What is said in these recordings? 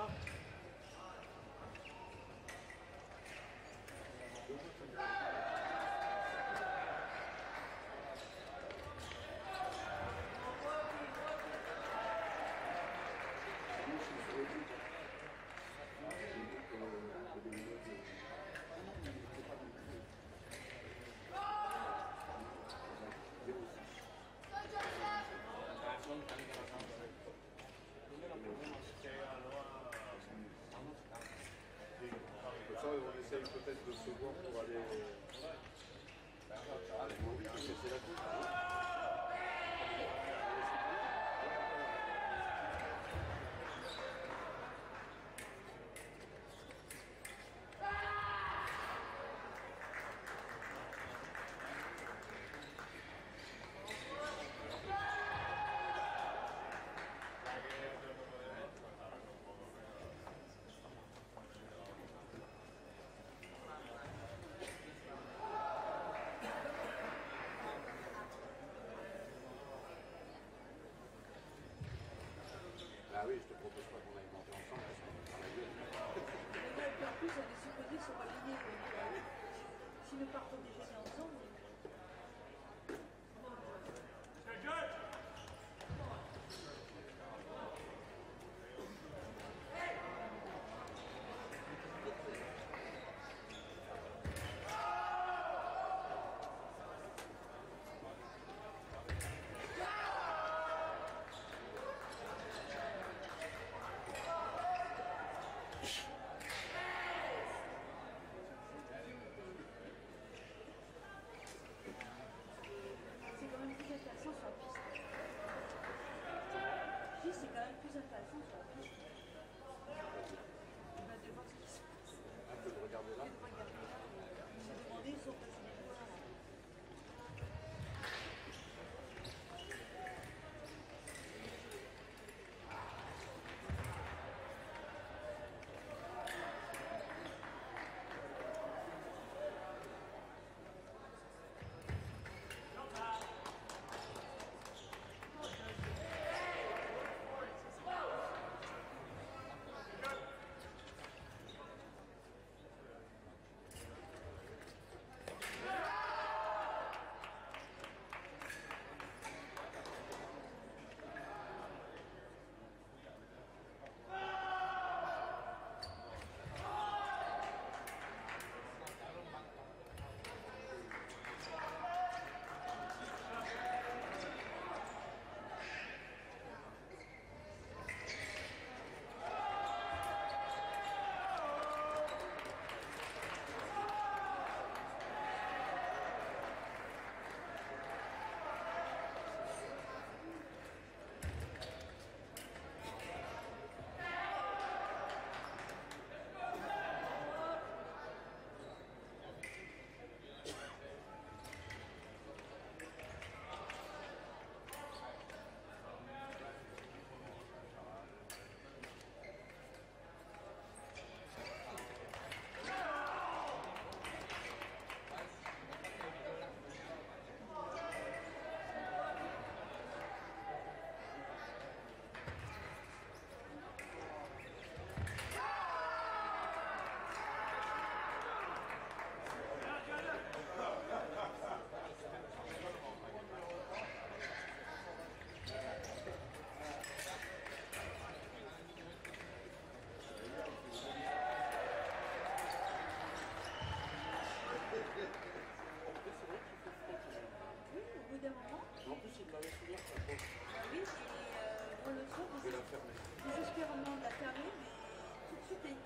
well. peut-être de se voir pour aller... propose pas qu'on en plus, on ensemble,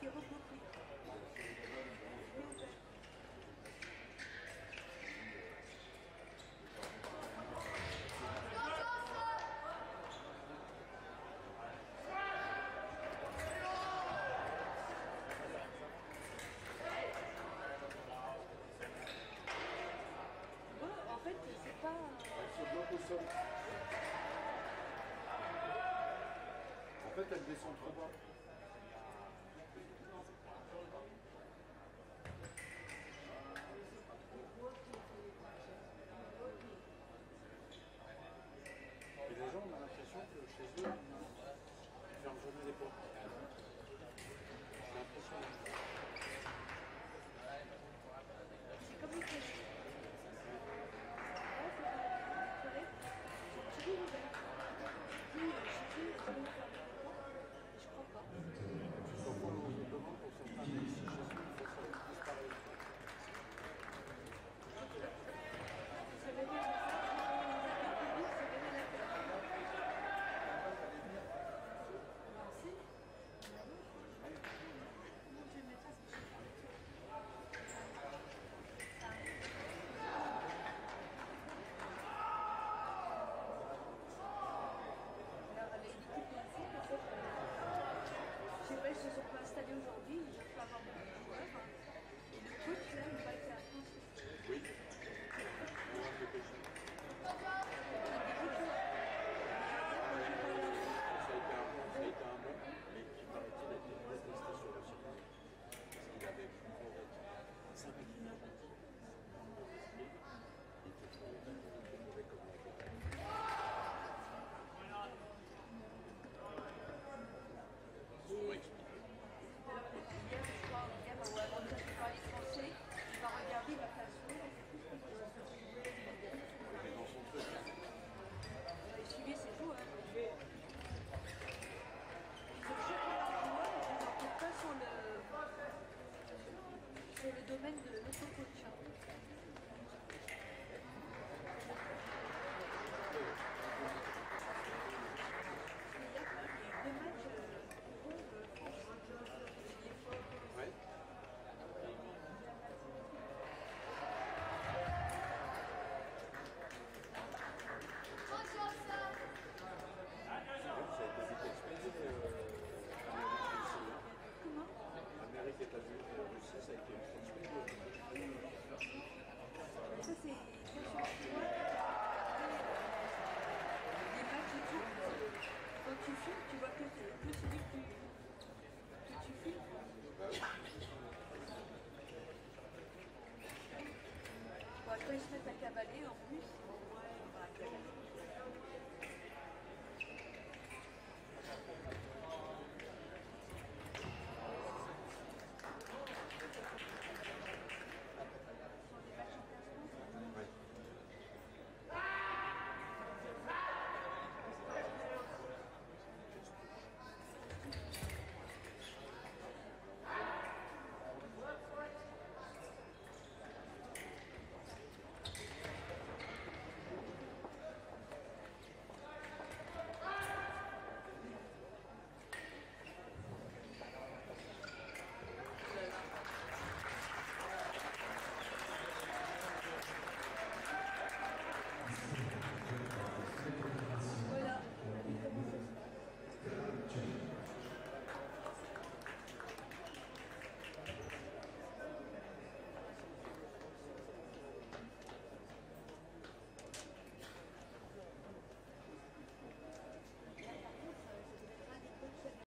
En fait, c'est pas beaucoup. En fait, elle descend trop bas. les gens, on l'impression que chez eux, on ferme jamais les portes. J'ai l'impression.